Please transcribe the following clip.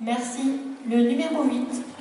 Merci. Le numéro 8.